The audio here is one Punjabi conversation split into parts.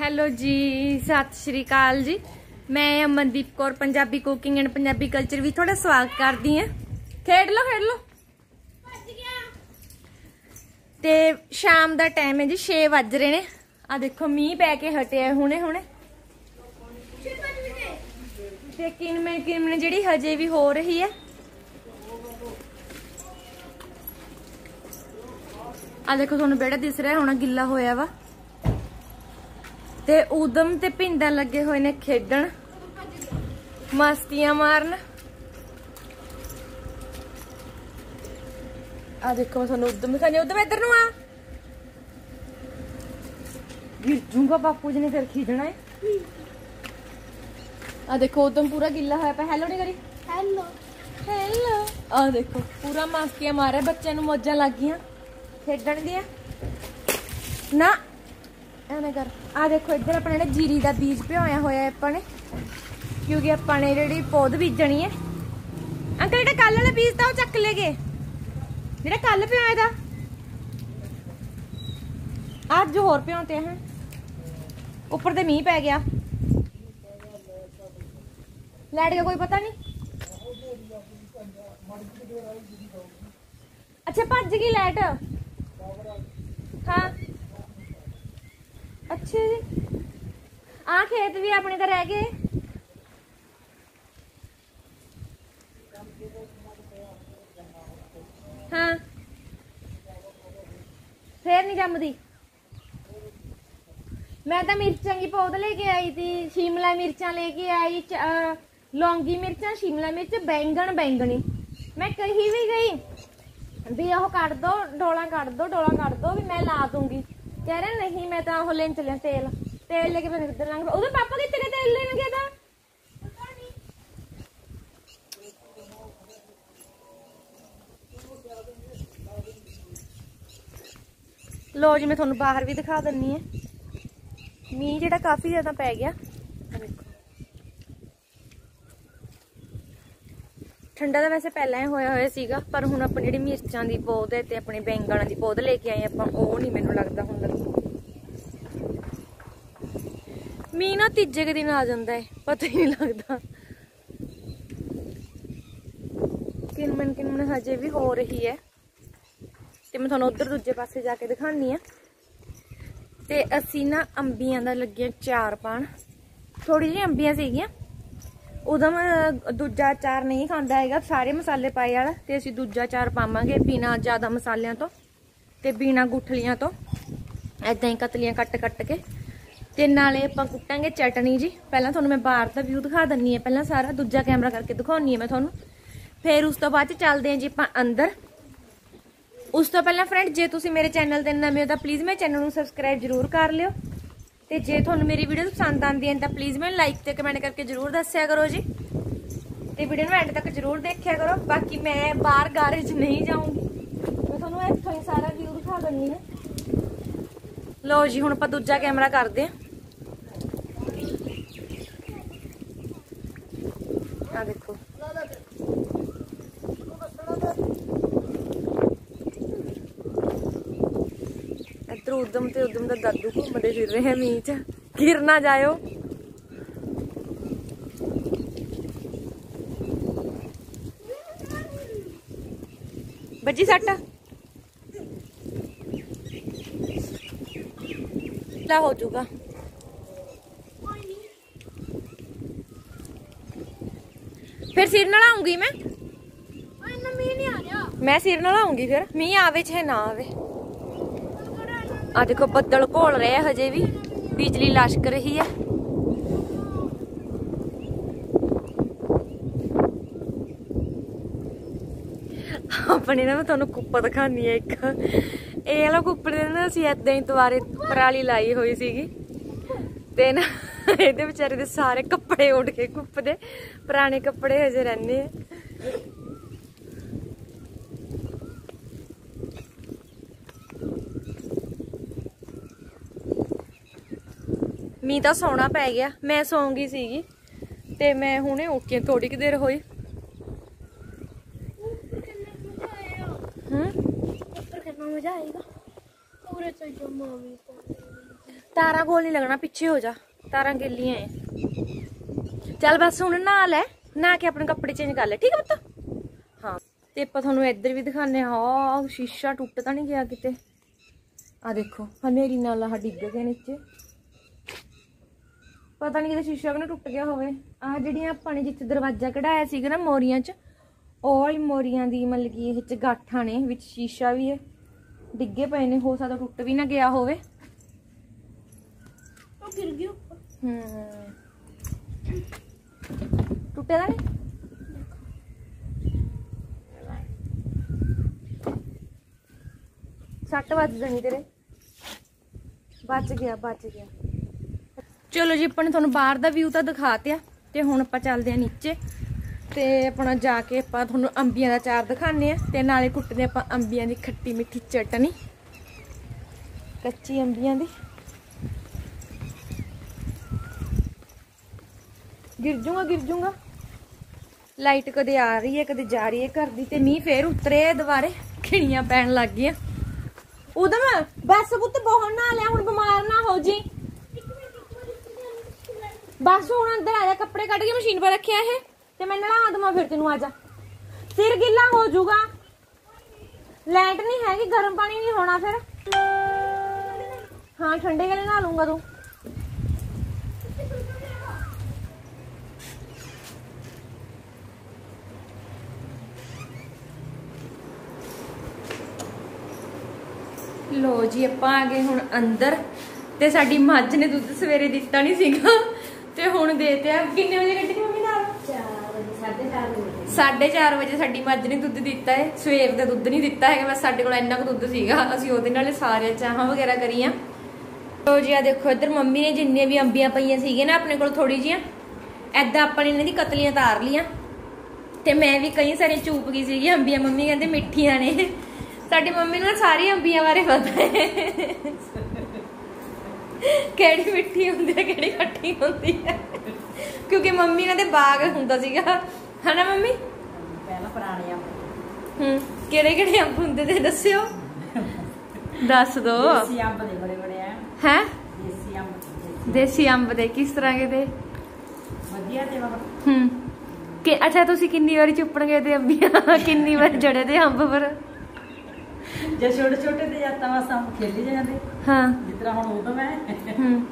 ਹੈਲੋ ਜੀ, ਸਤਿ ਸ਼੍ਰੀ ਅਕਾਲ ਜੀ। ਮੈਂ Amandeep Kaur, Punjabi cooking and Punjabi culture ਵੀ ਤੁਹਾਡਾ ਸਵਾਗਤ ਕਰਦੀ ਹਾਂ। ਖੇਡ ਲਓ ਖੇਡ ਲਓ। ਤੇ ਸ਼ਾਮ ਦਾ ਟਾਈਮ ਹੈ ਜੀ 6 ਵੱਜ ਰਹੇ ਨੇ। ਆ ਦੇਖੋ, ਮੀਂਹ ਪੈ ਕੇ ਹਟਿਆ ਹੁਣੇ ਹੁਣੇ। ਤੇ ਕਿਨਮੇ ਕਿਨਮੇ ਜਿਹੜੀ ਹਜੇ ਵੀ ਹੋ ਰਹੀ ਹੈ। ਆ ਦੇਖੋ, ਤੁਹਾਨੂੰ ਬੇੜਾ ਦਿਸ ਰਿਹਾ, ਹੋਣਾ ਗਿੱਲਾ ਹੋਇਆ ਵਾ। ਤੇ ਉਦਮ ਤੇ ਪਿੰਡਾ ਲੱਗੇ ਹੋਏ ਨੇ ਖੇਡਣ। ਮਸਤੀਆਂ ਮਾਰਨ। ਆ ਦੇਖੋ ਤੁਹਾਨੂੰ ਉਦਮ ਦਿਖਾਣੇ ਉਦਮ ਇੱਧਰ ਨੂੰ ਆ। ਗਿਰ ਜੂਗਾ ਬਾਪੂ ਜੀ ਨੇ ਫਿਰ ਖੀਦਣਾ ਹੈ ਆ ਦੇਖੋ ਉਦਮ ਪੂਰਾ ਗਿੱਲਾ ਹੋਇਆ ਪਿਆ। ਹੈਲੋ ਨਹੀਂ ਕਰੀ ਹੈਲੋ। ਹੈਲੋ। ਆ ਦੇਖੋ ਪੂਰਾ ਮਸਤੀਆਂ ਮਾਰਿਆ। ਬੱਚਿਆਂ ਨੂੰ ਮੌਜਾਂ ਲੱਗ ਗਈਆਂ ਖੇਡਣ ਦੀਆਂ। ਨਾ। ਐਵੇਂ ਕਰ। ਆ ਦੇਖੋ, ਇੱਧਰ ਆਪਣੇ ਨੇ ਜੀਰੀ ਦਾ ਬੀਜ ਭਿਓਇਆ ਹੋਇਆ ਆਪਾਂ ਨੇ, ਕਿਉਂਕਿ ਆਪਾਂ ਨੇ ਜਿਹੜੀ ਪੌਦ ਬੀਜਣੀ ਹੈ, ਅੰਕਲ, ਜਿਹੜਾ ਕੱਲ ਵਾਲਾ ਬੀਜ ਤਾਂ ਉਹ ਚੱਕ ਲੈ ਗਏ ਜਿਹੜਾ ਕੱਲ ਭਿਓਇਆ ਦਾ। ਅੱਜ ਹੋਰ ਭਿਉਂਤੇ ਹਨ ਉੱਪਰ ਤੇ ਮੀਂਹ ਪੈ ਗਿਆ। ਲੈਟ ਦਾ ਕੋਈ ਪਤਾ ਨਹੀਂ। ਅੱਛਾ, ਭੱਜ ਗਈ ਲੈਟ ਹਾਂ। ਅੱਛਾ ਜੀ। ਆ ਖੇਤ ਵੀ ਆਪਣੇ ਤਾਂ ਰਹਿ ਗਏ। ਹਾਂ। ਫੇਰ ਨਹੀਂ ਜੰਮਦੀ। ਮੈਂ ਤਾਂ ਮਿਰਚਾਂ ਦੀ ਪੌਦ ਲੈ ਕੇ ਆਈ ਸੀ, ਸ਼ਿਮਲਾ ਮਿਰਚਾਂ ਲੈ ਕੇ ਆਈ, ਚ- ਅਹ, ਲੌਂਗੀ ਮਿਰਚਾਂ, ਸ਼ਿਮਲਾ ਮਿਰਚ, ਬੈਂਗਣ, ਬੈਂਗਣੀ। ਮੈਂ ਕਹੀ ਵੀ ਗਈ ਵੀ ਉਹ ਕੱਢ ਦੋ, ਡੋਲਾ ਕੱਢ ਦੋ, ਡੋਲਾ ਕੱਢ ਦੋ, ਵੀ ਮੈਂ ਲਾ ਦੂੰਗੀ। ਕਹਿ ਰਹੇ, ਨਹੀਂ, ਮੈਂ ਤਾਂ ਉਹ ਲੈਣ ਚੱਲਿਆ ਤੇਲ। ਤੇਲ ਲੈ ਕੇ ਮੈਂ ਕਿੱਧਰ ਲੰਘ ਉਹਦੇ ਪਾਪਾ ਕਿੱਥੇ ਗਏ ਤੇਲ ਲੈਣ ਗਿਆ ਤਾਂ? ਲੋ ਜੀ, ਮੈਂ ਤੁਹਾਨੂੰ ਬਾਹਰ ਵੀ ਦਿਖਾ ਦਿੰਨੀ ਆ। ਮੀਂਹ ਜਿਹੜਾ ਕਾਫੀ ਜ਼ਿਆਦਾ ਪੈ ਗਿਆ ਆਹ ਦੇਖੋ ਠੰਡਾ ਤਾਂ ਵੈਸੇ ਪਹਿਲਾਂ ਹੀ ਹੋਇਆ ਹੋਇਆ ਸੀਗਾ, ਪਰ ਹੁਣ ਆਪਾਂ ਜਿਹੜੀ ਮਿਰਚਾਂ ਦੀ ਪੌਦ ਹੈ ਤੇ ਆਪਣੇ ਬੈਂਗਣਾਂ ਦੀ ਪੌਦ ਲੈ ਕੇ ਆਏ ਆਪਾਂ ਉਹ ਨਹੀਂ ਮੈਨੂੰ ਲੱਗਦਾ ਹੁਣ ਲੱਗੂ ਮੀਂਹ ਨਾ ਤੀਜੇ ਕੁ ਦਿਨ ਆ ਜਾਂਦਾ ਹੈ, ਪਤਾ ਹੀ ਨਹੀਂ ਲੱਗਦਾ। ਕਿਨਮਨ ਕਿਨਮਨ ਹਜੇ ਵੀ ਹੋ ਰਹੀ ਹੈ। ਤੇ ਮੈਂ ਤੁਹਾਨੂੰ ਉਧਰ ਦੂਜੇ ਪਾਸੇ ਜਾ ਕੇ ਦਿਖਾਣੀ ਆ ਤੇ ਅਸੀਂ ਨਾ ਅੰਬੀਆਂ ਦਾ ਲੱਗਿਆ ਚਾਰ ਪਾਣ ਥੋੜੀ ਜਿਹੀ ਅੰਬੀਆਂ ਸੀਗੀਆਂ ਉਦਮ ਦੂਜਾ ਚਾਰ ਨਹੀਂ ਖਾਂਦਾ ਹੈਗਾ, ਸਾਰੇ ਮਸਾਲੇ ਪਾਏ ਵਾਲਾ, ਤੇ ਅਸੀਂ ਦੂਜਾ ਚਾਰ ਪਾਵਾਂਗੇ ਬਿਨਾ ਜ਼ਿਆਦਾ ਮਸਾਲਿਆਂ ਤੋਂ ਤੇ ਬਿਨਾ ਗੁਠਲੀਆਂ ਤੋਂ। ਐਦਾਂ ਹੀ ਕਤਲੀਆਂ ਕੱਟ ਕੱਟ ਕੇ। ਤੇ ਨਾਲੇ ਆਪਾਂ ਕੁੱਟਾਂਗੇ ਚਟਨੀ ਜੀ। ਪਹਿਲਾਂ ਤੁਹਾਨੂੰ ਮੈਂ ਬਾਹਰ ਦਾ ਵਿਊ ਦਿਖਾ ਦਿੰਨੀ ਆ। ਪਹਿਲਾਂ ਸਾਰਾ ਦੂਜਾ ਕੈਮਰਾ ਕਰਕੇ ਦਿਖਾਉਣੀ ਆ ਮੈਂ ਤੁਹਾਨੂੰ। ਫਿਰ ਉਸ ਤੋਂ ਬਾਅਦ ਚ ਚੱਲਦੇ ਆਂ ਜੀ ਆਪਾਂ ਅੰਦਰ। ਉਸ ਤੋਂ ਪਹਿਲਾਂ ਫਰੈਂਡ ਜੇ ਤੁਸੀਂ ਮੇਰੇ ਚੈਨਲ ਤੇ ਨਵੇਂ ਹੋ ਤਾਂ ਪਲੀਜ਼ ਮੇਰੇ ਚੈਨਲ ਨੂੰ ਸਬਸਕ੍ਰਾਈਬ ਜਰੂਰ ਕਰ ਲਿਓ। ਤੇ ਜੇ ਤੁਹਾਨੂੰ ਮੇਰੀ ਵੀਡੀਓ ਪਸੰਦ ਆਉਂਦੀ ਹੈ ਤਾਂ ਪਲੀਜ਼ ਮੈਨੂੰ ਲਾਈਕ ਤੇ ਕਮੈਂਟ ਕਰਕੇ ਜਰੂਰ ਦੱਸਿਆ ਕਰੋ ਜੀ। ਤੇ ਵੀਡੀਓ ਨੂੰ ਐਂਡ ਤੱਕ ਜਰੂਰ ਦੇਖਿਆ ਕਰੋ। ਬਾਕੀ ਮੈਂ ਬਾਹਰ ਗਾਰੇਜ ਨਹੀਂ ਜਾਊਂਗੀ। ਮੈਂ ਤੁਹਾਨੂੰ ਇੱਥੋਂ ਹੀ ਸਾਰਾ ਵਿਊ ਦਿਖਾ ਦਿੰਦੀ ਹਾਂ। ਲਓ ਜੀ, ਹੁਣ ਆਪਾਂ ਦੂਜਾ ਕੈਮਰਾ ਕਰਦੇ ਹਾਂ। ਆ ਦੇਖੋ। ਇੱਧਰ ਉਦਮ ਤੇ ਉਦਮ ਦਾ ਦਾਦੂ ਘੁੰਮਦੇ ਫਿਰ ਰਹੇ ਹੈ ਮੀਂਹ ਚ। ਗਿਰ ਨਾ ਜਾਇਓ। ਬੱਜੀ ਸੱਟ। ਲਾ ਹੋ ਜਾਊਗਾ ਫਿਰ ਸਿਰ ਨਾਲ ਆਉਂਗੀ ਮੈਂ? ਮੈਂ ਸਿਰ ਨਾਲ ਆਉਂਗੀ ਫਿਰ। ਮੀਂਹ ਆਵੇ ਚਾਹੇ ਨਾ ਆਵੇ। ਆ ਦੇਖੋ ਬੱਦਲ ਘੋਲ ਰਹੇ ਆ ਹਜੇ ਵੀ, ਬਿਜਲੀ ਲਸ਼ਕ ਰਹੀ ਹੈ। ਆਪਣੇ ਨਾ ਮੈਂ ਤੁਹਾਨੂੰ ਕੁੱਪਾ ਦਿਖਾਣੀ ਹੈ ਇੱਕ। ਇਹ ਵਾਲਾ ਕੁੱਪੜ ਦੇ ਨਾ ਅਸੀਂ ਏਦਾਂ ਹੀ ਦੁਆਰੇ ਪਰਾਲੀ ਲਾਈ ਹੋਈ ਸੀਗੀ। ਤੇ ਨਾ ਇਹਦੇ ਵਿਚਾਰੇ ਦੇ ਸਾਰੇ ਕੱਪੜੇ ਉੱਡ ਕੇ ਕੁੱਪ ਦੇ ਪੁਰਾਣੇ ਕੱਪੜੇ ਹਜੇ ਰਹਿੰਦੇ ਆ। ਮੀਂਹ ਤਾਂ ਸੌਣਾ ਪੈ ਗਿਆ। ਮੈਂ ਸੌਂਗੀ ਸੀਗੀ। ਤੇ ਮੈਂ ਹੁਣੇ ਉੱਠੀ ਥੋੜੀ ਕਿ ਦੇਰ ਹੋਈ। ਤਾਰਾਂ ਕੋਲ ਨਹੀਂ ਲੱਗਣਾ ਪਿੱਛੇ ਹੋ ਜਾ। ਤਾਰਾਂ ਗਿੱਲੀਆਂ ਐ। ਚੱਲ ਬਸ ਹੁਣ ਨਹਾ ਲੈ ਨਹਾ ਕੇ ਆਪਣੇ ਕੱਪੜੇ ਚੇਂਜ ਕਰ ਲੈ ਠੀਕ ਹੈ ਪੁੱਤ? ਹਾਂ। ਤੇ ਆਪਾਂ ਤੁਹਾਨੂੰ ਇੱਧਰ ਵੀ ਦਿਖਾਣੇ ਹਾਂ। ਸ਼ੀਸ਼ਾ ਟੁੱਟ ਤਾਂ ਨਹੀਂ ਗਿਆ ਕਿਤੇ। ਆ ਦੇਖੋ ਹਨੇਰੀ ਨਾਲ ਆਹ ਡਿੱਗ ਗਿਆ ਨੀਚੇ ਪਤਾ ਨਹੀਂ ਕਿਤੇ ਸ਼ੀਸ਼ਾ ਵੀ ਨਾ ਟੁੱਟ ਗਿਆ ਹੋਵੇ। ਆ ਜਿਹੜੀਆਂ ਆਪਾਂ ਨੇ ਜਿੱਥੇ ਦਰਵਾਜ਼ਾ ਕਢਾਇਆ ਸੀਗਾ ਨਾ ਮੋਰੀਆਂ 'ਚ ਉਹ ਵਾਲੀ ਮੋਰੀਆਂ ਦੀ ਮਤਲਬ ਕਿ ਇਹ 'ਚ ਗਾਠਾਂ ਨੇ ਵਿੱਚ ਸ਼ੀਸ਼ਾ ਵੀ ਹੈ। ਡਿੱਗੇ ਪਏ ਨੇ ਹੋ ਸਕਦਾ ਟੁੱਟ ਵੀ ਨਾ ਗਿਆ ਹੋਵੇ। ਉਹ ਗਿਰ ਗਿਆ। ਹੂੰ। ਟੁੱਟੇ ਦਾ ਨਹੀਂ ਸੱਟ ਵੱਜ ਜਾਣੀ ਤੇਰੇ। ਬਚ ਗਿਆ ਬਚ ਗਿਆ। ਚਲੋ ਜੀ, ਆਪਾਂ ਨੇ ਤੁਹਾਨੂੰ ਬਾਹਰ ਦਾ ਵਿਊ ਤਾਂ ਦਿਖਾਤਿਆ ਤੇ ਹੁਣ ਆਪਾਂ ਚੱਲਦੇ ਆ ਨੀਚੇ ਤੇ ਆਪਣਾ ਜਾ ਕੇ ਆਪਾਂ ਤੁਹਾਨੂੰ ਅੰਬੀਆਂ ਦਾ ਚਾਰ ਦਿਖਾਣੇ ਆ ਤੇ ਨਾਲੇ ਕੁੱਟਦੇ ਆਪਾਂ ਅੰਬੀਆਂ ਦੀ ਖੱਟੀ ਮਿੱਠੀ ਚਟਨੀ, ਕੱਚੀ ਅੰਬੀਆਂ ਦੀ। ਗਿਰ ਜੂਗਾ ਗਿਰ ਜੂਗਾ। ਲਾਈਟ ਕਦੇ ਆ ਰਹੀ ਹੈ, ਕਦੇ ਜਾ ਰਹੀ ਹੈ ਘਰ ਦੀ ਤੇ ਮੀਂਹ ਫੇਰ ਉਤਰੇ ਦੁਬਾਰੇ, ਖਿੜੀਆਂ ਪੈਣ ਲੱਗ ਗਈਆਂ। ਉਦਮ ਬਸ ਪੁੱਤ ਬਹੁਤ ਨਾ ਲਿਆ ਹੁਣ ਬਿਮਾਰ ਨਾ ਹੋ ਜੀ। ਬਸ ਹੁਣ ਅੰਦਰ ਆ ਜਾ, ਕੱਪੜੇ ਕੱਢ ਕੇ ਮਸ਼ੀਨ 'ਤੇ ਰੱਖਿਆ ਇਹ, ਤੇ ਮੈਂ ਨਲਾ ਦਵਾਂ ਫਿਰ ਤੈਨੂੰ ਆ ਜਾ ਸਿਰ ਗਿੱਲਾ ਹੋ ਜਾਊਗਾ। ਲਾਈਟ ਨਹੀਂ ਹੈਗੀ, ਗਰਮ ਪਾਣੀ ਨਹੀਂ ਹੋਣਾ ਫਿਰ। ਹਾਂ, ਠੰਡੇ ਗਲੇ ਨਹਾ ਲੂੰਗਾ ਤੂੰ। ਲੋ ਜੀ, ਆਪਾਂ ਆ ਗਏ ਹੁਣ ਅੰਦਰ, ਤੇ ਸਾਡੀ ਮੱਝ ਨੇ ਦੁੱਧ ਸਵੇਰੇ ਦਿੱਤਾ ਨਹੀਂ ਸੀਗਾ। ਤੇ ਹੁਣ ਦੇਤੇ ਆ। ਕਿੰਨੇ ਵਜੇ ਕੱਢੀ ਮੰਮੀ ਨਾਲ 4:30 ਵਜੇ ਸਾਡੀ ਮੱਝ ਨੇ ਦੁੱਧ ਦਿੱਤਾ ਹੈ ਸਵੇਰ ਦਾ ਦੁੱਧ ਨਹੀਂ ਦਿੱਤਾ ਹੈਗਾ, ਬਸ ਸਾਡੇ ਕੋਲ ਇੰਨਾ ਕੁ ਦੁੱਧ ਸੀਗਾ। ਅਸੀਂ ਉਹਦੇ ਨਾਲ ਸਾਰੇ ਚਾਹਾਂ ਵਗੈਰਾ ਕਰੀਆਂ। ਲੋ ਜੀ, ਆ ਦੇਖੋ ਇੱਧਰ ਮੰਮੀ ਨੇ ਜਿੰਨੇ ਵੀ ਅੰਬੀਆਂ ਪਈਆਂ ਸੀਗੇ ਨਾ ਆਪਣੇ ਕੋਲ ਥੋੜੀ ਜੀਆਂ ਐਦਾਂ ਆਪਾਂ ਨੇ ਇਹਨਾਂ ਦੀ ਕਤਲੀਆਂ ਤਾਰ ਲੀਆਂ। ਤੇ ਮੈਂ ਵੀ ਕਈ ਸਾਰੇ ਚੂਪ ਗਈ ਸੀਗੀ ਅੰਬੀਆਂ ਮੰਮੀ ਕਹਿੰਦੇ ਮਿੱਠੀਆਂ ਨੇ। ਸਾਡੀ ਮੰਮੀ ਨੂੰ ਨਾ ਸਾਰੀ ਅੰਬੀਆਂ ਬਾਰੇ ਪਤਾ ਹੈ ਕਿਹੜੀ ਮਿੱਠੀ ਹੁੰਦੀ ਹੈ ਕਿਹੜੀ ਖੱਟੀ ਹੁੰਦੀ ਹੈ। ਕਿਉਂਕਿ ਮੰਮੀ ਨਾਲ ਦੇ ਬਾਗ ਹੁੰਦਾ ਸੀਗਾ। ਹਨਾ ਮੰਮੀ? ਪਹਿਲਾਂ ਪੁਰਾਣੇ ਅੰਬ। ਹੂੰ ਕਿਹੜੇ ਕਿਹੜੇ ਅੰਬ ਹੁੰਦੇ ਤੇ ਦੱਸਿਓ। ਦੱਸ ਦੋ। ਦੇਸੀ ਅੰਬ ਦੇ ਬੜੇ ਬੜੇ ਆ। ਹੈ? ਦੇਸੀ ਅੰਬ। ਦੇਸੀ। ਅੰਬ ਦੇ ਕਿਸ ਤਰ੍ਹਾਂ ਦੇ? ਦੇ ਵਧੀਆ ਤੇ ਬਾਬਾ ਹੂੰ। ਕਿ ਅੱਛਾ ਤੁਸੀਂ ਕਿੰਨੀ ਵਾਰੀ ਚੁੱਪਣ ਗਏ ਤੇ ਅੰਬੀਆਂ ਕਿੰਨੀ ਵਾਰ ਜੜੇ ਦੇ ਅੰਬ ਪਰ? ਜੇ ਛੋਟੇ ਛੋਟੇ ਤੇ ਜਾਂਦਾ ਵਾ ਸਭ ਖੇਲੀ ਜਾਂਦੇ। ਹਾਂ। ਜਿਸ ਤਰ੍ਹਾਂ ਹੁਣ ਉਦੋਂ ਮੈਂ। ਹੂੰ।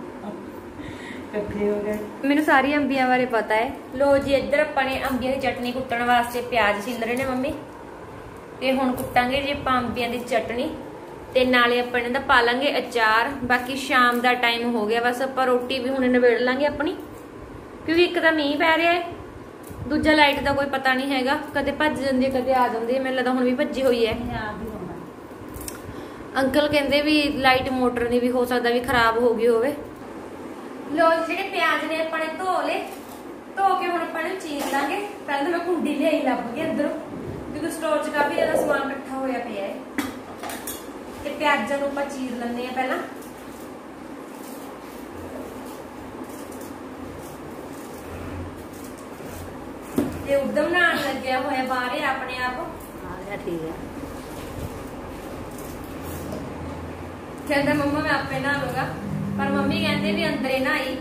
ਇਕੱਠੇ ਹੋ ਗਏ। ਮੈਨੂੰ ਸਾਰੀ ਅੰਬੀਆਂ ਬਾਰੇ ਪਤਾ ਹੈ। ਲੋ ਜੀ ਇੱਧਰ ਆਪਾਂ ਨੇ ਅੰਬੀਆਂ ਦੀ ਚਟਨੀ ਕੁੱਟਣ ਵਾਸਤੇ ਪਿਆਜ਼ ਛਿੱਲ ਰਹੇ ਨੇ ਮੰਮੀ। ਤੇ ਹੁਣ ਕੁੱਟਾਂਗੇ ਜੀ ਆਪਾਂ ਅੰਬੀਆਂ ਦੀ ਚਟਨੀ। ਤੇ ਨਾਲੇ ਆਪਾਂ ਇਹਨਾਂ ਦਾ ਪਾ ਲਾਂਗੇ ਅਚਾਰ। ਬਾਕੀ ਸ਼ਾਮ ਦਾ ਟਾਈਮ ਹੋ ਗਿਆ ਬਸ ਆਪਾਂ ਰੋਟੀ ਵੀ ਹੁਣ ਨਿਬੇੜ ਲਾਂਗੇ ਆਪਣੀ। ਕਿਉਂਕਿ ਇੱਕ ਤਾਂ ਮੀਂਹ ਪੈ ਰਿਹਾ ਹੈ। ਦੂਜਾ ਲਾਈਟ ਦਾ ਕੋਈ ਪਤਾ ਨਹੀਂ ਹੈਗਾ। ਕਦੇ ਭੱਜ ਜਾਂਦੀ ਹੈ ਕਦੇ ਆ ਜਾਂਦੀ ਹੈ। ਮੈਨੂੰ ਲੱਗਦਾ ਹੁਣ ਵੀ ਭੱਜੀ ਹੋਈ ਹੈ। ਅੰਕਲ ਕਹਿੰਦੇ ਵੀ ਲਾਈਟ ਮੋਟਰ ਦੀ ਵੀ ਹੋ ਸਕਦਾ ਵੀ ਖਰਾਬ ਹੋ ਗਈ ਹੋਵੇ। ਲੋ ਜਿਹੜੇ ਪਿਆਜ਼ ਨੇ ਆਪਾਂ ਨੇ ਧੋ ਲਏ। ਧੋ ਕੇ ਹੁਣ ਆਪਾਂ ਨੇ ਚੀਰ ਲਾਂਗੇ। ਪਹਿਲਾਂ ਤਾਂ ਮੈਂ ਕੁੰਡੀ ਲਿਆਈ ਲੱਭ ਕੇ ਅੰਦਰੋਂ। ਕਿਉਂਕਿ ਸਟੋਰ 'ਚ ਕਾਫੀ ਜ਼ਿਆਦਾ ਸਮਾਨ ਇਕੱਠਾ ਹੋਇਆ ਪਿਆ ਹੈ। ਤੇ ਪਿਆਜ਼ਾਂ ਨੂੰ ਆਪਾਂ ਚੀਰ ਲੈਂਦੇ ਆ ਪਹਿਲਾਂ। ਤੇ ਉਦਮ ਨਾਲ ਲੱਗਿਆ ਹੋਇਆ ਬਾਹਰ ਆਪਣੇ ਆਪ। ਆ ਗਿਆ ਠੀਕ ਹੈ। ਕਹਿੰਦਾ ਮੰਮਾ, ਮੈਂ ਆਪੇ ਨਹਾ ਲੂੰਗਾ ਪਰ ਮੰਮੀ ਕਹਿੰਦੇ ਵੀ ਅੰਦਰੇ ਨਹਾਈ,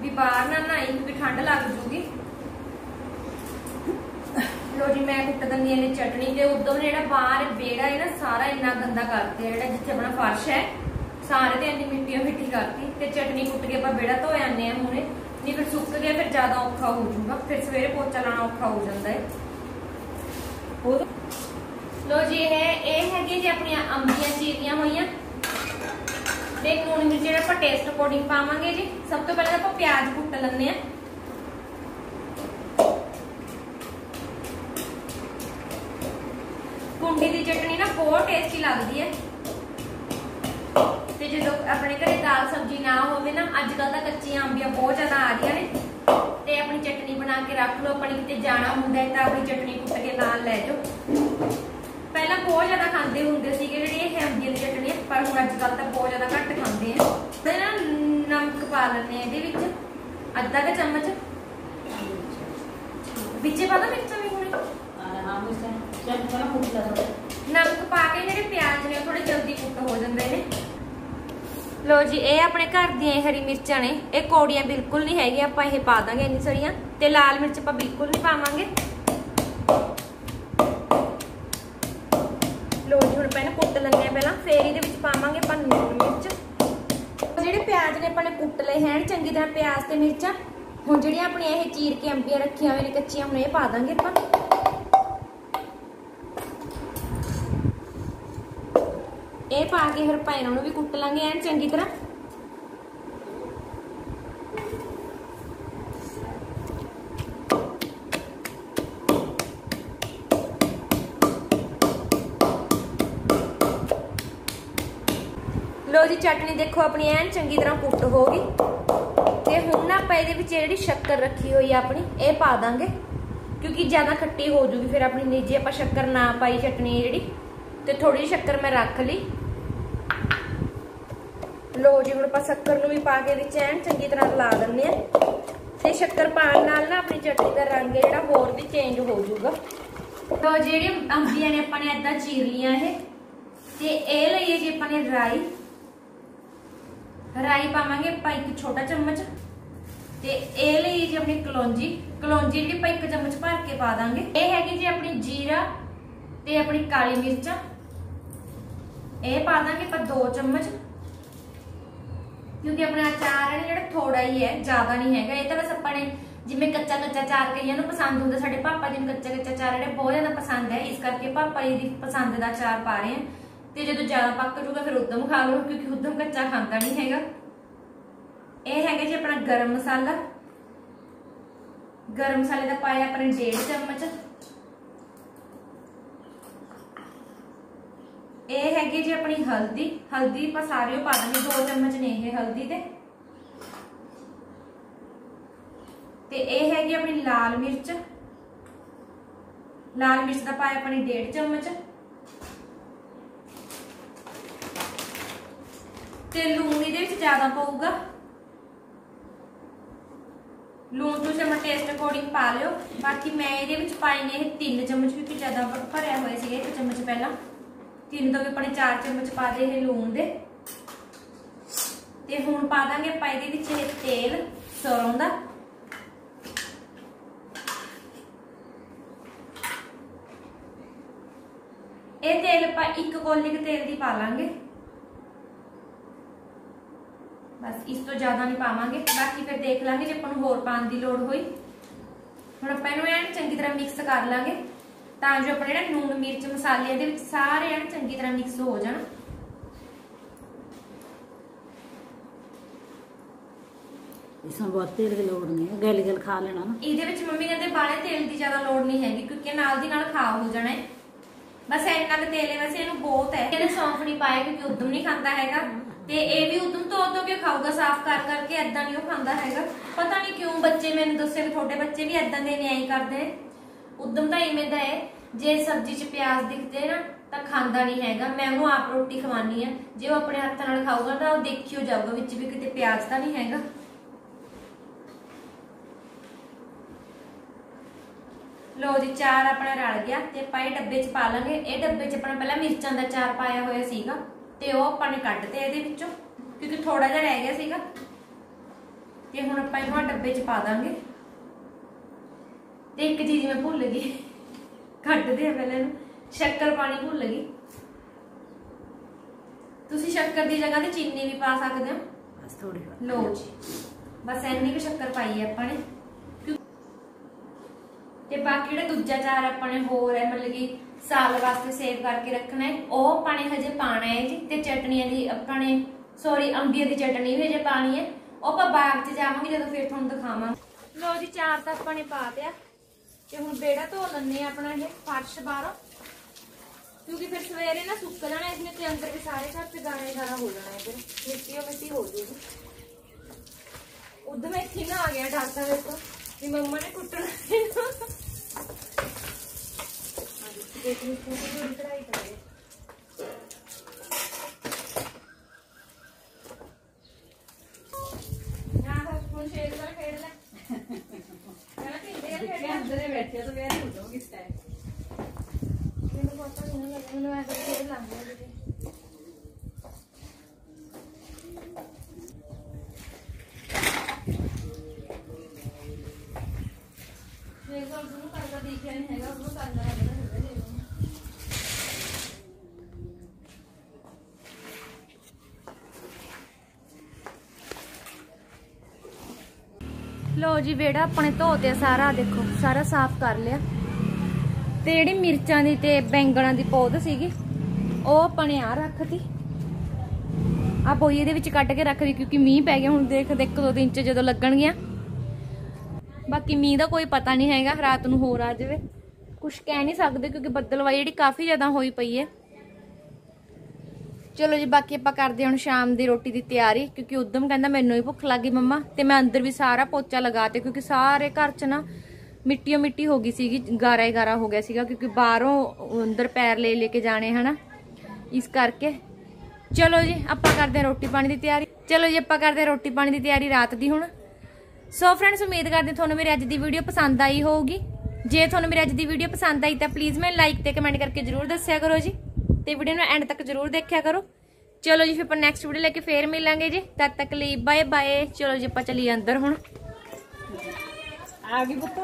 ਵੀ ਬਾਹਰ ਨਾ ਨਹਾਈ ਕਿਉਂਕਿ ਠੰਡ ਲੱਗ ਜੂਗੀ। ਲੋ ਜੀ, ਮੈਂ ਕੁੱਟ ਦਿੰਦੀ ਨੇ ਚਟਣੀ ਤੇ ਉਦੋਂ ਜਿਹੜਾ ਬਾਹਰ ਬੇੜਾ ਹੈ ਨਾ, ਸਾਰਾ ਇੰਨਾ ਗੰਦਾ ਕਰਤੇ ਜਿਹੜਾ ਜਿੱਥੇ ਆਪਣਾ ਫਰਸ਼ ਹੈ। ਸਾਰੇ ਤੇ ਇੰਨੀ ਮਿੱਟੀਆਂ ਮਿੱਟੀ ਕਰਤੀ ਤੇ ਚਟਣੀ ਕੁੱਟ ਕੇ ਆਪਾਂ ਬੇੜਾ ਧੋ ਜਾਂਦੇ ਆ ਹੁਣੇ ਨਹੀਂ ਫਿਰ ਸੁੱਕ ਗਿਆ, ਫਿਰ ਜ਼ਿਆਦਾ ਔਖਾ ਹੋ ਜਾਊਗਾ ਫਿਰ ਸਵੇਰੇ ਪੋਚਾ ਲਾਣਾ ਔਖਾ ਹੋ ਜਾਂਦਾ ਹੈ। ਲੋ ਜੀ, ਇਹ ਇਹ ਹੈਗੀ ਜੀ ਆਪਣੀਆਂ ਅੰਬੀਆਂ ਚੀਰੀਆਂ ਹੋਈਆਂ। ਤੇ ਨੂਣ ਮਿਰਚ ਜਿਹੜਾ ਆਪਾਂ ਟੇਸਟ ਅਕੋਰਡਿੰਗ ਪਾਵਾਂਗੇ ਜੀ, ਸਭ ਤੋਂ ਪਹਿਲਾਂ ਆਪਾਂ ਪਿਆਜ਼ ਕੁੱਟ ਲੈਂਦੇ ਆ ਕੁੰਡੀ ਦੀ ਚਟਨੀ ਨਾ ਬਹੁਤ ਟੇਸਟੀ ਲੱਗਦੀ ਹੈ। ਤੇ ਜਦੋਂ ਆਪਣੇ ਘਰੇ ਦਾਲ ਸਬਜ਼ੀ ਨਾ ਹੋਵੇ ਨਾ ਅੱਜ ਕੱਲ ਤਾਂ ਕੱਚੀਆਂ ਅੰਬੀਆਂ ਬਹੁਤ ਜ਼ਿਆਦਾ ਆ ਰਹੀਆਂ ਨੇ। ਤੇ ਆਪਣੀ ਚਟਨੀ ਬਣਾ ਕੇ ਰੱਖ ਲਓ, ਆਪਣੀ ਕਿਤੇ ਜਾਣਾ ਹੁੰਦਾ ਹੈ ਤਾਂ ਆਪਣੀ ਚਟਨੀ ਕੁੱਟ ਕੇ ਨਾਲ ਲੈ ਜਾਓ। ਪਹਿਲਾਂ ਬਹੁਤ ਜ਼ਿਆਦਾ ਖਾਂਦੇ ਹੁੰਦੇ ਸੀਗੇ ਜਿਹੜੀ ਇਹ ਅੰਬੀਆਂ ਦੀ ਚਟਨੀ ਪਰ ਹੁਣ ਅੱਜ ਕੱਲ ਤਾਂ ਬਹੁਤ ਜ਼ਿਆਦਾ ਘੱਟ ਖਾਂਦੇ ਆ। ਤੇ ਨਾ ਨਮਕ ਪਾ ਲੈਂਦੇ ਆ ਇਹਦੇ ਵਿੱਚ। ਅੱਧਾ ਕੁ ਚਮਚ? ਵਿੱਚੇ ਪਾ ਦਾਂ ਮਿਰਚਾਂ ਵੀ ਹੁਣੇ ਹਾਂ ਮੁਸਾ ਚੱਲ ਪਹਿਲਾਂ ਪੁੱਛ ਲੈ ਨਮਕ ਪਾ ਕੇ ਜਿਹੜੇ ਪਿਆਜ਼ ਨੇ ਥੋੜੇ ਜਲਦੀ ਕੁੱਟ ਹੋ ਜਾਂਦੇ ਨੇ। ਲੋ ਜੀ, ਇਹ ਆਪਣੇ ਘਰ ਦੀਆਂ ਹਰੀ ਮਿਰਚਾਂ ਨੇ। ਇਹ ਕੌੜੀਆਂ ਬਿਲਕੁਲ ਨਹੀਂ ਹੈਗੀਆਂ, ਆਪਾਂ ਇਹ ਪਾ ਦਾਂਗੇ ਇੰਨੀ ਸਾਰੀਆਂ। ਤੇ ਲਾਲ ਮਿਰਚ ਆਪਾਂ ਬਿਲਕੁਲ ਨਹੀਂ ਪਾਵਾਂਗੇ। ਲੋ ਜੀ, ਹੁਣ ਪਹਿਲਾਂ ਪਹਿਲਾਂ ਫੇਰ ਇਹਦੇ ਵਿੱਚ ਪਾਵਾਂਗੇ ਆਪਾਂ ਲੂਣ ਮਿਰਚ। ਜਿਹੜੇ ਪਿਆਜ਼ ਨੇ ਆਪਾਂ ਨੇ ਕੁੱਟ ਲਏ ਹਨ ਚੰਗੀ ਤਰ੍ਹਾਂ ਪਿਆਜ਼ ਤੇ ਮਿਰਚਾਂ। ਹੁਣ ਜਿਹੜੀਆਂ ਆਪਣੀਆਂ ਇਹ ਚੀਰ ਕੇ ਅੰਬੀਆਂ ਰੱਖੀਆਂ ਹੋਈਆਂ ਨੇ ਕੱਚੀਆਂ, ਹੁਣ ਇਹ ਪਾ ਦਾਂਗੇ ਆਪਾਂ। ਇਹ ਪਾ ਕੇ ਫਿਰ ਆਪਾਂ ਇਹਨਾਂ ਨੂੰ ਵੀ ਕੁੱਟ ਲਾਂਗੇ, ਐਨ ਚੰਗੀ ਤਰ੍ਹਾਂ। ਲੋ ਚਟਨੀ ਦੇਖੋ ਆਪਣੀ ਐਨ ਚੰਗੀ ਤਰ੍ਹਾਂ ਕੁੱਟ ਹੋ ਗਈ। ਤੇ ਹੁਣ ਨਾ ਆਪਾਂ ਇਹਦੇ ਵਿੱਚ ਜਿਹੜੀ ਸ਼ੱਕਰ ਰੱਖੀ ਹੋਈ ਆ ਆਪਣੀ, ਇਹ ਪਾ ਦਾਂਗੇ। ਕਿਉਂਕਿ ਜ਼ਿਆਦਾ ਖੱਟੀ ਹੋ ਜੂਗੀ, ਫਿਰ ਆਪਣੀ ਨਿੱਜੀ ਆਪਾਂ ਸ਼ੱਕਰ ਨਾ ਪਾਈ ਚਟਨੀ ਜਿਹੜੀ। ਤੇ ਥੋੜੀ ਜਿਹੀ ਸ਼ੱਕਰ ਮੈਂ ਰੱਖ ਲਈ। ਲੋ ਜੀ, ਹੁਣ ਆਪਾਂ ਸ਼ੱਕਰ ਨੂੰ ਵੀ ਪਾ ਕੇ ਵਿੱਚ ਐਨ ਚੰਗੀ ਤਰ੍ਹਾਂ ਲਾ ਦਿੰਦੇ ਆ ਤੇ ਸ਼ੱਕਰ ਪਾਣ ਨਾਲ ਨਾ ਆਪਣੀ ਚਟਨੀ ਦਾ ਰੰਗ ਜਿਹੜਾ ਹੋਰ ਵੀ ਚੇਂਜ ਹੋ ਜਾਊਗਾ ਤੋ ਜਿਹੜੀ ਅੰਬੀਆਂ ਨੇ ਆਪਾਂ ਨੇ ਏਦਾਂ ਚੀਰ ਲੀਆਂ ਇਹ। ਤੇ ਇਹ ਲਈਏ ਜੀ ਆਪਾਂ ਨੇ ਰਾਈ। ਰਾਈ ਪਾਵਾਂਗੇ ਆਪਾਂ ਇੱਕ ਛੋਟਾ ਚਮਚ। ਤੇ ਇਹ ਲਈ ਜੀ ਆਪਣੀ ਕਲੌਂਜੀ। ਕਲੌਂਜੀ ਜਿਹੜੀ ਆਪਾਂ ਇੱਕ ਚਮਚ ਭਰ ਕੇ ਪਾ ਦਾਂਗੇ। ਇਹ ਹੈਗੀ ਜੀ ਆਪਣੀ ਜੀਰਾ ਤੇ ਆਪਣੀ ਕਾਲੀ ਮਿਰਚਾਂ। ਇਹ ਪਾ ਦਾਂਗੇ ਆਪਾਂ 2 ਚਮਚ। ਕਿਉਂਕਿ ਆਪਣਾ ਅਚਾਰ ਹੈ ਜਿਹੜਾ ਥੋੜਾ ਹੀ ਹੈ, ਜ਼ਿਆਦਾ ਨਹੀਂ ਹੈਗਾ। ਇਹ ਤਾਂ ਬਸ ਆਪਾਂ ਨੇ ਜਿਵੇਂ ਕੱਚਾ ਕੱਚਾ ਚਾਰ ਕਈਆਂ ਨੂੰ ਪਸੰਦ ਹੁੰਦਾ। ਸਾਡੇ ਪਾਪਾ ਜੀ ਨੂੰ ਕੱਚਾ ਕੱਚਾ ਚਾਰ ਜਿਹੜੇ ਬਹੁਤ ਜ਼ਿਆਦਾ ਪਸੰਦ ਹੈ। ਇਸ ਕਰਕੇ ਪਾਪਾ ਜੀ ਦੀ ਪਸੰਦ ਦਾ ਚਾਰ ਪਾ ਰਹੇ ਆ। ਤੇ ਜਦੋਂ ਜ਼ਿਆਦਾ ਪੱਕ ਜੂਗਾ ਫਿਰ ਉਦਮ ਖਾ ਲਓ ਕਿਉਂਕਿ ਉਦਮ ਕੱਚਾ ਖਾਂਦਾ ਨਹੀਂ ਹੈਗਾ। ਇਹ ਹੈਗਾ ਜੀ ਆਪਣਾ ਗਰਮ ਮਸਾਲਾ। ਗਰਮ ਮਸਾਲੇ ਦਾ ਪਾਇਆ ਆਪਣੇ 1.5 ਚਮਚ। ਇਹ ਹੈਗੀ ਜੀ ਆਪਣੀ ਹਲਦੀ। ਹਲਦੀ ਆਪਾਂ ਸਾਰੇ ਪਾ ਦਾਂਗੇ 2 ਚਮਚ ਨੇ ਇਹ ਹਲਦੀ ਦੇ। ਤੇ ਇਹ ਹੈਗੀ ਆਪਣੀ ਲਾਲ ਮਿਰਚ। ਲਾਲ ਮਿਰਚ ਦਾ ਪਾਇਆ ਆਪਣੀ 1.5 ਚਮਚ। ਤੇ ਲੂਣ ਇਹਦੇ ਵਿੱਚ ਜ਼ਿਆਦਾ ਪਊਗਾ। ਲੂਣ ਤੁਸੀਂ ਆਪਣਾ ਟੇਸਟ ਅਕੋਰਡਿੰਗ ਪਾ ਲਿਓ। ਬਾਕੀ ਮੈਂ ਇਹਦੇ ਵਿੱਚ ਪਾਏ ਨੇ ਇਹ 3 ਚਮਚ, ਕਿਉਂਕਿ ਜ਼ਿਆਦਾ ਭਰਿਆ ਹੋਇਆ ਸੀਗਾ ਇੱਕ ਚਮਚ ਪਹਿਲਾਂ। ਤਿੰਨ ਤੋਂ ਵੀ ਆਪਣੇ 4 ਚਮਚ ਪਾ ਦੇ ਇਹ ਲੂਣ ਦੇ। ਤੇ ਹੁਣ ਪਾ ਦਾਂਗੇ ਆਪਾਂ ਇਹਦੇ ਵਿੱਚ ਇਹ ਤੇਲ ਸਰੋਂ ਦਾ। ਇਹ ਤੇਲ ਆਪਾਂ ਇੱਕ ਕੋਲੀ ਤੇਲ ਦੀ ਪਾ ਲਾਂਗੇ। ਬਸ ਇਸ ਤੋਂ ਜ਼ਿਆਦਾ ਨਹੀਂ ਪਾਵਾਂਗੇ। ਬਾਕੀ ਫਿਰ ਦੇਖ ਲਾਂਗੇ ਜੇ ਆਪਾਂ ਨੂੰ ਹੋਰ ਪਾਣ ਦੀ ਲੋੜ ਹੋਈ। ਹੁਣ ਆਪਾਂ ਇਹਨੂੰ ਐਨ ਚੰਗੀ ਤਰ੍ਹਾਂ ਮਿਕਸ ਕਰ ਲਾਂਗੇ। ਤਾਂ ਜੋ ਆਪਣੇ ਜਿਹੜਾ ਨੂਣ ਮਿਰਚ ਮਸਾਲੇ ਦੇ ਵਿੱਚ ਸਾਰੇ ਐਨ ਚੰਗੀ ਤਰ੍ਹਾਂ ਮਿਕਸ ਹੋ ਜਾਣ। ਇਸ ਨੂੰ ਬਹੁਤ ਤੇਲ ਦੀ ਲੋੜ ਨਹੀਂ ਹੈ। ਗਲ ਗਲ ਖਾ ਲੈਣਾ ਨਾ। ਇਹਦੇ ਵਿੱਚ ਮੰਮੀ ਕਹਿੰਦੇ ਬਾਲੇ ਤੇਲ ਦੀ ਜ਼ਿਆਦਾ ਲੋੜ ਨਹੀਂ ਹੈਗੀ ਕਿਉਂਕਿ ਨਾਲ ਦੀ ਨਾਲ ਖਾ ਹੋ ਜਾਣਾ ਹੈ। ਬਸ ਇੰਨਾ ਕੁ ਤੇਲ ਹੈ ਵੈਸੇ ਇਹਨੂੰ ਬਹੁਤ ਹੈ। ਇਹਨੇ ਸੌਂਫ ਨਹੀਂ ਪਾਇਆ ਕਿਉਂਕਿ ਉਦਮ ਨਹੀਂ ਖਾਂਦਾ ਹੈਗਾ। ਤੇ ਇਹ ਵੀ ਉਦਮ ਧੋ ਧੋ ਕੇ ਖਾਊਗਾ? ਸਾਫ਼ ਕਰ ਕਰਕੇ ਐਦਾਂ ਨਹੀਂ ਉਹ ਖਾਂਦਾ ਹੈਗਾ। ਪਤਾ ਨਹੀਂ ਕਿਉਂ ਬੱਚੇ ਮੈਨੂੰ ਦੱਸੇ ਵੀ ਤੁਹਾਡੇ ਬੱਚੇ ਵੀ ਐਦਾਂ ਦੇ ਨੇ ਐਂ ਕਰਦੇ। ਉਦਮ ਤਾਂ ਇਵੇਂ ਦਾ ਹੈ, ਜੇ ਸਬਜ਼ੀ 'ਚ ਪਿਆਜ਼ ਦਿਖਦੇ ਨਾ, ਤਾਂ ਖਾਂਦਾ ਨਹੀਂ ਹੈਗਾ। ਮੈਂ ਉਹਨੂੰ ਆਪ ਰੋਟੀ ਖਵਾਨੀ ਆ। ਜੇ ਉਹ ਆਪਣੇ ਹੱਥਾਂ ਨਾਲ ਖਾਊਗਾ ਤਾਂ ਉਹ ਦੇਖਿਓ ਜਾਊਗਾ ਵਿੱਚ ਵੀ ਕਿਤੇ ਪਿਆਜ਼ ਤਾਂ ਨਹੀਂ ਹੈਗਾ। ਲੋ ਜੀ, ਚਾਰ ਆਪਣਾ ਰਲ ਗਿਆ ਤੇ ਆਪਾਂ ਡੱਬੇ 'ਚ ਪਾ ਲਾਂਗੇ। ਇਹ ਡੱਬੇ 'ਚ ਆਪਣਾ ਪਹਿਲਾਂ ਮਿਰਚਾਂ ਦਾ ਚਾਰ ਪਾਇਆ ਹੋਇਆ ਸੀਗਾ। ਤੇ ਉਹ ਆਪਾਂ ਨੇ ਕੱਢਤੇ ਇਹਦੇ ਵਿੱਚੋਂ ਕਿਉਂਕਿ ਥੋੜਾ ਜਿਹਾ ਰਹਿ ਗਿਆ ਸੀਗਾ। ਤੇ ਹੁਣ ਆਪਾਂ ਇਹਨੂੰ ਡੱਬੇ 'ਚ ਪਾ ਦਾਂਗੇ। ਤੇ ਇੱਕ ਚੀਜ਼ ਮੈਂ ਭੁੱਲ ਗਈ। ਕੱਢਦੇ ਆ ਪਹਿਲਾਂ ਇਹਨੂੰ। ਸ਼ੱਕਰ ਪਾਣੀ ਭੁੱਲ ਗਈ। ਤੁਸੀਂ ਸ਼ੱਕਰ ਦੀ ਜਗ੍ਹਾ ਤੇ ਚੀਨੀ ਵੀ ਪਾ ਸਕਦੇ ਹੋ। ਬਸ ਥੋੜੀ ਲੋ ਜੀ। ਬਸ ਇੰਨੀ ਕੁ ਸ਼ੱਕਰ ਪਾਈ ਹੈ ਆਪਾਂ ਨੇ। ਤੇ ਬਾਕੀ ਜਿਹੜਾ ਦੂਜਾ ਚਾਰ ਆਪਾਂ ਨੇ ਹੋਰ ਹੈ ਮਤਲਬ ਕਿ ਸਾਲ ਵਾਸਤੇ ਸੇਵ ਕਰਕੇ ਰੱਖਣਾ ਹੈ। ਉਹ ਆਪਾਂ ਨੇ ਹਜੇ ਪਾਣਾ ਹੈ ਜੀ ਤੇ ਚਟਨੀਆਂ ਦੀ ਆਪਾਂ ਨੇ ਸੌਰੀ ਅੰਬੀਆਂ ਦੀ ਚਟਨੀ ਵੀ ਹਜੇ ਪਾਣੀ ਹੈ। ਉਹ ਆਪਾਂ ਬਾਗ 'ਚ ਜਾਵਾਂਗੇ ਜਦੋਂ ਫਿਰ ਤੁਹਾਨੂੰ ਦਿਖਾਵਾਂਗੇ। ਲੋ ਜੀ, ਚਾਰ ਤਾਂ ਆਪਾਂ ਨੇ ਪਾ ਦਿਆ ਤੇ ਹੁਣ ਬੇੜਾ ਧੋ ਲੈਣੇ ਆ ਆਪਣਾ ਇਹ ਫਰਸ਼ ਬਾਹਰੋਂ। ਕਿਉਂਕਿ ਫਿਰ ਸਵੇਰੇ ਨਾ ਸੁੱਕ ਜਾਣਾ ਇਸ ਨੇ ਤੇ ਅੰਦਰ ਵੀ ਸਾਰੇ ਘਰ ਤੇ ਗਾਣਾ ਗਾਣਾ ਹੋ ਜਾਣਾ ਫਿਰ। ਮਿੱਟੀ ਉਹ ਮਿੱਟੀ ਹੋ ਜੂਗੀ। ਉਦੋਂ ਮੈਂ ਇੱਥੇ ਨਾ ਆ ਗਿਆ ਡਾਕਟਰ ਦੇ ਤੋਂ ਵੀ ਮੰਮਾ ਨੇ ਕੁੱਟਣਾ ਦੇਖ ਲਈ ਤੂੰ ਥੋੜੀ ਕਢਾਈ ਕਰੇ ਨਾ ਹੁਣ ਸ਼ੇਰ ਵਾਲਾ ਖੇਡ ਲੈ। ਕਹਿੰਦਾ ਕਿ ਦੇਰ ਖੇਡਿਆ ਅੰਦਰੇ ਬੈਠੇ ਤਾਂ ਵੇਰ ਹੋ ਕਿਸ ਟਾਈਮ ਮੈਨੂੰ ਪਤਾ ਨਹੀਂ ਲੱਗਦਾ ਮੈਨੂੰ ਐਸਾ ਖੇਡ ਲੱਗ ਗਿਆ ਜੀ ਦਿਖਿਆ ਨਹੀਂ ਹੈਗਾ ਉਹ ਕਰਨਾ ਹੈਗਾ ਲੋ ਜੀ ਵੇੜਾ ਆਪਣੇ ਧੋਤੇ ਸਾਰਾ ਦੇਖੋ, ਸਾਰਾ ਸਾਫ਼ ਕਰ ਲਿਆ। ਤੇ ਜਿਹੜੀ ਮਿਰਚਾਂ ਦੀ ਤੇ ਬੈਂਗਣਾਂ ਦੀ ਪੌਦ ਸੀਗੀ, ਉਹ ਆਪਾਂ ਨੇ ਆ ਰੱਖਤੀ। ਆ ਬੋਈ ਇਹਦੇ ਵਿੱਚ ਕੱਢ ਕੇ ਰੱਖਦੀ ਲਈ ਕਿਉਂਕਿ ਮੀਂਹ ਪੈ ਗਿਆ, ਹੁਣ ਦੇਖ ਇੱਕ ਦੋ ਦਿਨ ਚ ਜਦੋਂ ਲੱਗਣਗੀਆਂ। ਬਾਕੀ ਮੀਂਹ ਦਾ ਕੋਈ ਪਤਾ ਨਹੀਂ ਹੈਗਾ, ਰਾਤ ਨੂੰ ਹੋਰ ਆ ਜਾਵੇ। ਕੁਝ ਕਹਿ ਨਹੀਂ ਸਕਦੇ, ਕਿਉਂਕਿ ਬੱਦਲਵਾਈ ਜਿਹੜੀ ਕਾਫੀ ਜ਼ਿਆਦਾ ਹੋਈ ਪਈ ਹੈ। ਚਲੋ ਜੀ, ਬਾਕੀ ਆਪਾਂ ਕਰਦੇ ਹਾਂ ਹੁਣ ਸ਼ਾਮ ਦੀ ਰੋਟੀ ਦੀ ਤਿਆਰੀ, ਕਿਉਂਕਿ ਉਦਮ ਕਹਿੰਦਾ ਮੈਨੂੰ ਵੀ ਭੁੱਖ ਲੱਗੀ ਮੰਮਾ, ਤੇ ਮੈਂ ਅੰਦਰ ਵੀ ਸਾਰਾ ਪੋਚਾ ਲਗਾ ਤੇ, ਕਿਉਂਕਿ ਸਾਰੇ ਘਰ 'ਚ ਨਾ ਮਿੱਟੀਓ ਮਿੱਟੀ ਹੋ ਗਈ ਸੀਗੀ, ਗਾਰਾ ਹੀ ਗਾਰਾ ਹੋ ਗਿਆ ਸੀਗਾ, ਕਿਉਂਕਿ ਬਾਹਰੋਂ ਅੰਦਰ ਪੈਰ ਲੈ ਲੈ ਕੇ ਜਾਣੇ, ਹਨਾ? ਇਸ ਕਰਕੇ। ਚਲੋ ਜੀ, ਆਪਾਂ ਕਰਦੇ ਹਾਂ ਰੋਟੀ ਪਾਣੀ ਦੀ ਤਿਆਰੀ। ਚਲੋ ਜੀ, ਆਪਾਂ ਕਰਦੇ ਹਾਂ ਰੋਟੀ ਪਾਣੀ ਦੀ ਤਿਆਰੀ ਰਾਤ ਦੀ ਹੁਣ। ਸੋ ਫਰੈਂਡਸ ਉਮੀਦ ਕਰਦੇ ਤੁਹਾਨੂੰ ਮੇਰੀ ਅੱਜ ਦੀ ਵੀਡੀਓ ਪਸੰਦ ਆਈ ਹੋਊਗੀ। ਜੇ ਤੁਹਾਨੂੰ ਮੇਰੀ ਅੱਜ ਦੀ ਵੀਡੀਓ ਪਸੰਦ ਆਈ ਤਾਂ ਪਲੀਜ਼ ਮੈਨੂੰ ਲਾਈਕ ਤੇ ਕਮੈਂਟ ਕਰਕੇ ਜਰੂਰ ਦੱਸਿਆ ਕਰੋ ਜੀ। ਤੇ ਵੀਡੀਓ ਨੂੰ ਐਂਡ ਤੱਕ ਜਰੂਰ ਦੇਖਿਆ ਕਰੋ। ਚਲੋ ਜੀ, ਫਿਰ ਆਪਾਂ ਨੈਕਸਟ ਵੀਡੀਓ ਲੈ ਕੇ ਫੇਰ ਮਿਲਾਂਗੇ ਜੀ। ਤਦ ਤੱਕ ਲਈ ਬਾਏ ਬਾਏ ਚਲੋ ਜੀ, ਆਪਾਂ ਚੱਲੀਏ ਅੰਦਰ ਹੁਣ। ਆ ਗਈ ਪੁੱਤ।